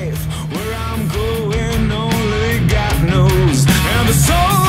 life where I'm going only God knows. And the soul.